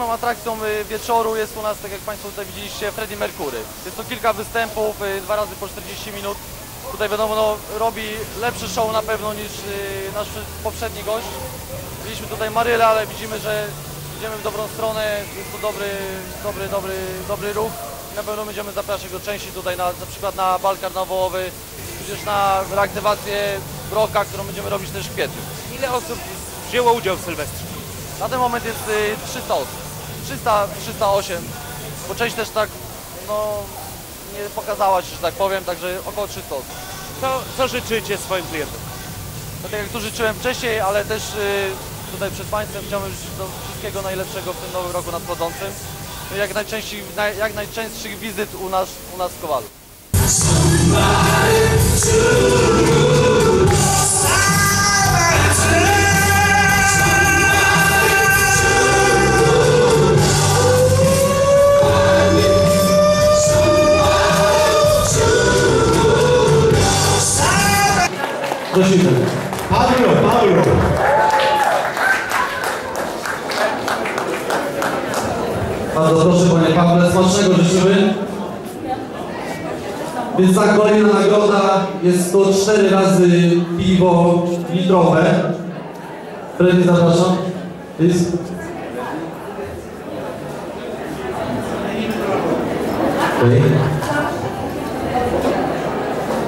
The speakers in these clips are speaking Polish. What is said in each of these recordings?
główną atrakcją y, wieczoru jest u nas, tak jak Państwo tutaj widzieliście, Freddie Mercury. Jest to kilka występów, y, dwa razy po 40 minut. Tutaj wiadomo, no, robi lepszy show na pewno niż y, nasz poprzedni gość. Mieliśmy tutaj Marylę, ale widzimy, że idziemy w dobrą stronę. Jest to dobry, dobry, dobry, dobry ruch. Na pewno będziemy zapraszać go częściej tutaj, na, na przykład na bal karnawałowy, tudzież na reaktywację Broka, którą będziemy robić też w kwietniu. Ile osób wzięło udział w Sylwestrze? Na ten moment jest y, 300 osób. 300, 308, bo część też tak, no, nie pokazała się, że tak powiem, także około 300 osób. Co, co życzycie swoim klientom? No, tak jak tu życzyłem wcześniej, ale też y, tutaj przed Państwem chciałbym życzyć do wszystkiego najlepszego w tym nowym roku nadchodzącym. No, Jak, najczęściej, naj, jak najczęstszych wizyt u nas, u nas w Kowalu. Prosimy. Pablo, Pablo. Bardzo proszę Panie Pawle, smacznego życzymy. Więc ta kolejna nagroda jest to cztery razy piwo litrowe. Freddy zapraszam. Please. Okay.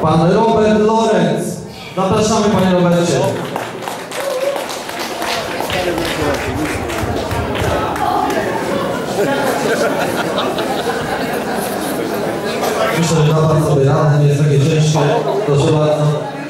Pan Robert Lorenz. Zapraszamy Panie Robercie. Myślę, że napad sobie radę nie jest takie ciężkie. Proszę bardzo.